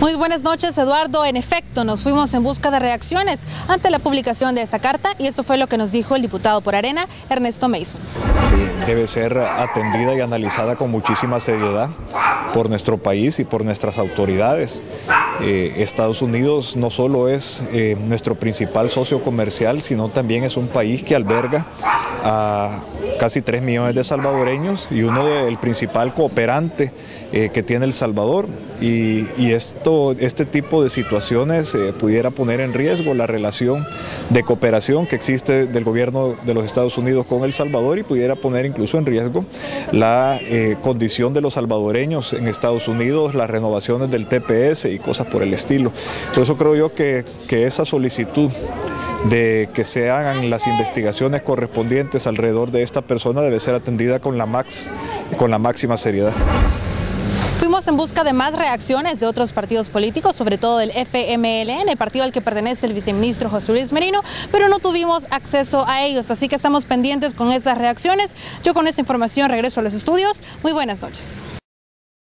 Muy buenas noches, Eduardo. En efecto, nos fuimos en busca de reacciones ante la publicación de esta carta y eso fue lo que nos dijo el diputado por Arena, Ernesto Mason. Debe ser atendida y analizada con muchísima seriedad por nuestro país y por nuestras autoridades. Eh, Estados Unidos no solo es eh, nuestro principal socio comercial, sino también es un país que alberga a casi 3 millones de salvadoreños y uno del principal cooperante eh, que tiene El Salvador. Y, esto, este tipo de situaciones eh, pudiera poner en riesgo la relación de cooperación que existe del gobierno de los Estados Unidos con El Salvador y pudiera poner incluso en riesgo la eh, condición de los salvadoreños en Estados Unidos, las renovaciones del TPS y cosas por el estilo. Por eso creo yo que, que esa solicitud de que se hagan las investigaciones correspondientes alrededor de esta persona debe ser atendida con la, max, con la máxima seriedad. Fuimos en busca de más reacciones de otros partidos políticos, sobre todo del FMLN, el partido al que pertenece el viceministro José Luis Merino, pero no tuvimos acceso a ellos, así que estamos pendientes con esas reacciones. Yo con esa información regreso a los estudios. Muy buenas noches.